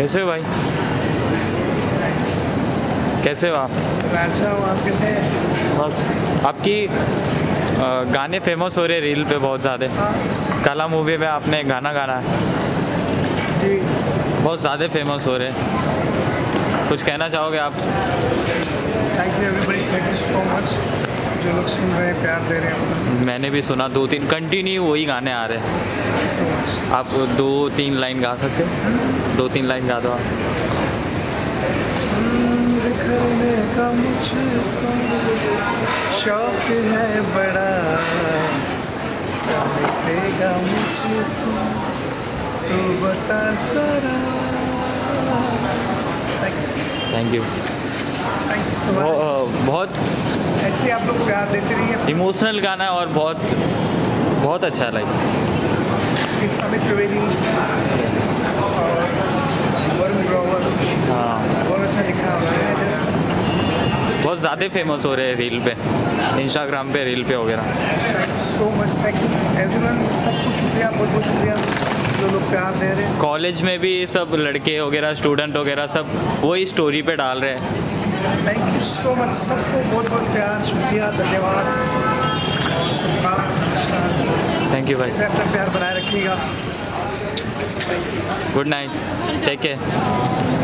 कैसे हो भाई? कैसे हो आप? अच्छा हूँ आप कैसे बस। आपकी गाने फ़ेमस हो रहे रील पे बहुत ज़्यादा। हाँ। काला मूवी में आपने गाना गाना है। जी। बहुत ज़्यादा फ़ेमस हो रहे हैं। कुछ कहना चाहोगे आप? Thank you everybody thank you so much जो लोग सुन रहे हैं प्यार दे रहे हैं। मैंने भी सुना दो तीन कंटिन्यू वही गाने आ रहे हैं। आप दो तीन लाइन गा सकते हो? दो तीन लाइन गा दो आप। शौक है बड़ा। समेटेगा मुझको तो बता सरा। Thank you thank you so much बहुत ऐसे आप लोग प्यार देते रहिए। इमोशनल गाना है और बहुत बहुत अच्छा लाइक हाँ बहुत अच्छा लिखा हुआ है बहुत ज़्यादा फ़ेमस हो रहे हैं रील पे इंस्टाग्राम पे रील पे वगैरह। So much thank you everyone सबको शुक्रिया बहुत बहुत शुक्रिया जो लोग प्यार दे रहे हैं। कॉलेज में भी सब लड़के वगैरह स्टूडेंट वगैरह सब वही स्टोरी पे डाल रहे हैं। थैंक यू सो मच सबको बहुत बहुत प्यार शुक्रिया धन्यवाद। थैंक यू भाई अपना प्यार बनाए रखिएगा। Good night take care